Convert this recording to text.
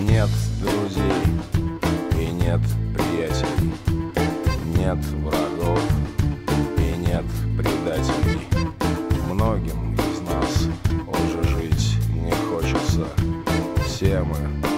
Нет друзей и нет приятелей, нет врагов и нет предателей. Многим из нас уже жить не хочется. Все мы